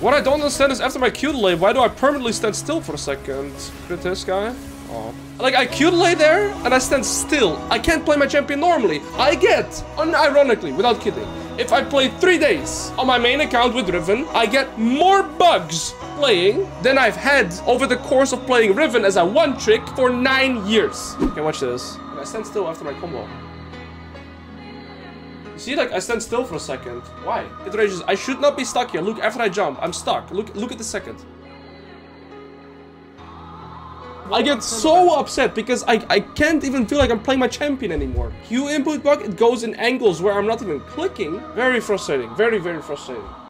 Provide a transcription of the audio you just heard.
What I don't understand is after my Q delay, why do I permanently stand still for a second? Crit this guy. Oh. Like, I Q delay there, and I stand still. I can't play my champion normally. I get, unironically, without kidding, if I play three days on my main account with Riven, I get more bugs playing than I've had over the course of playing Riven as a one trick for nine years. Okay, watch this. I stand still after my combo. See, like, I stand still for a second. Why? It rages. I should not be stuck here. Look, after I jump, I'm stuck. Look, look at the second. I get so upset because I, I can't even feel like I'm playing my champion anymore. Q input bug, it goes in angles where I'm not even clicking. Very frustrating. Very, very frustrating.